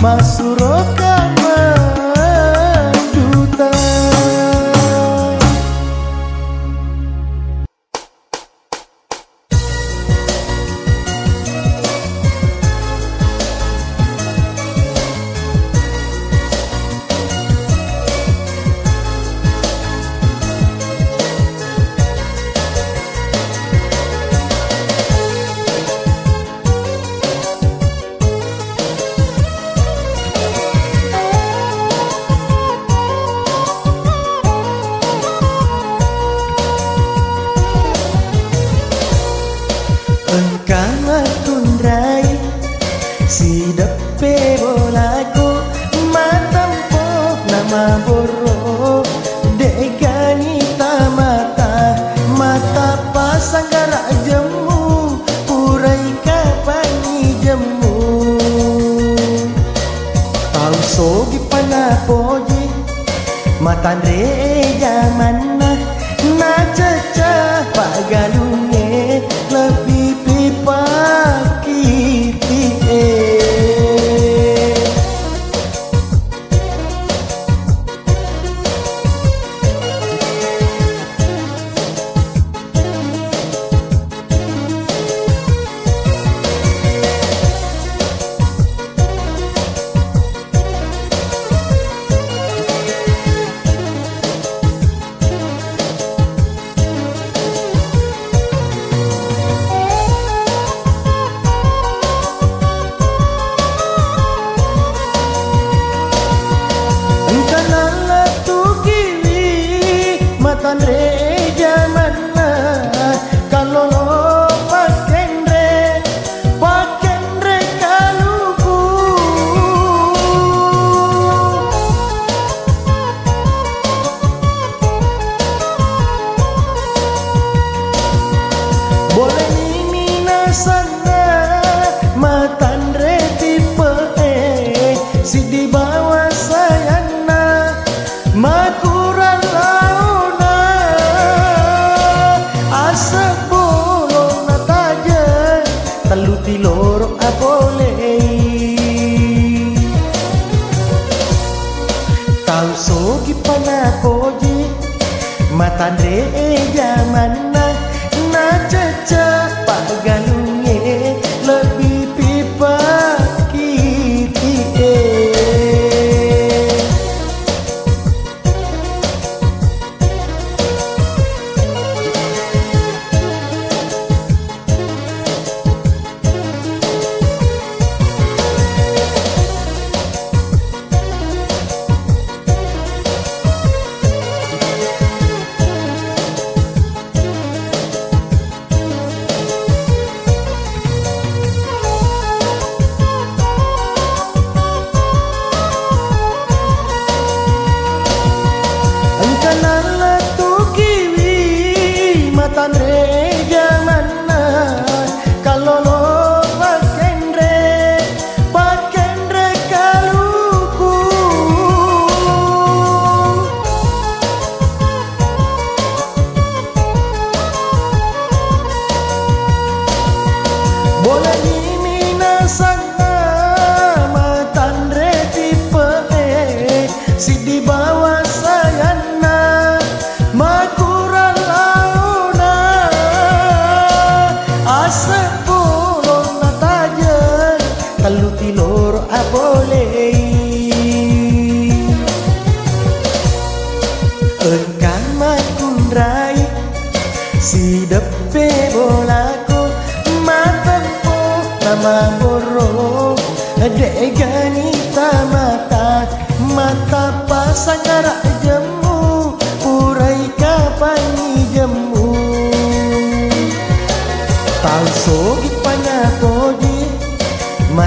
Masuroka.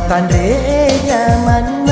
தன்றே மன்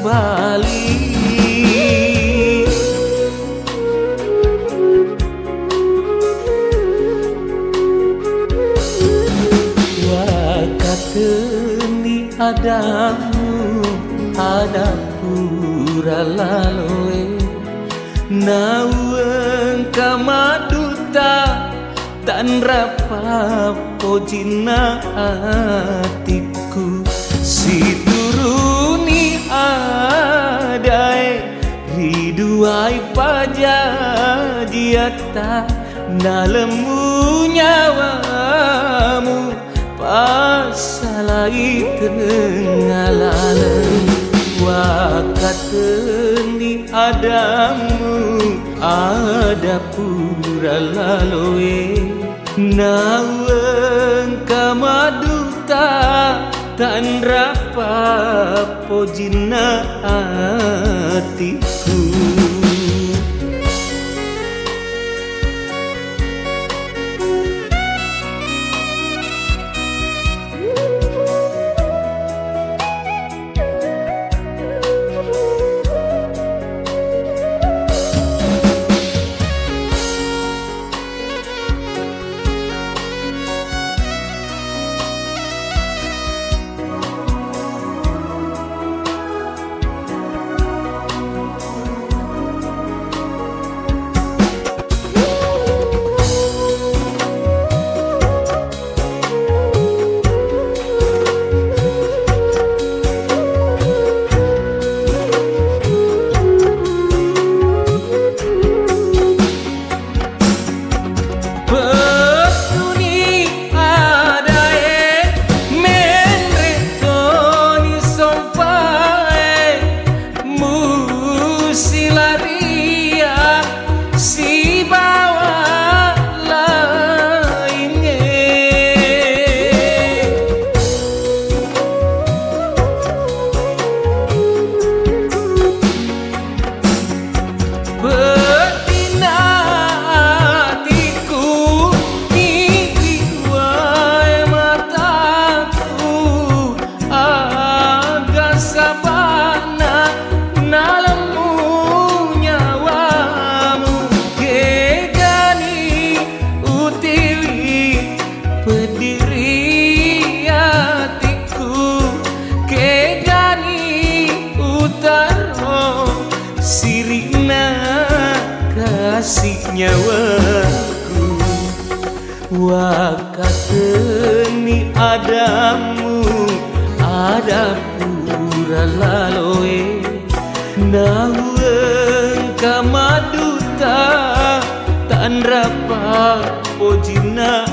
kembali. Wakateni adamu Adamu ralaloe? Naueng kamaduta tan rapa pojina hatiku. Si Duai pajak di atas nalemu nyawamu Pasalai tengalalem Wakatan di adamu Ada pura laloe Naweng kamaduta Tan rapa pojina hatiku. padamu ada pura laloe nahu engka maduta tan rapa pojina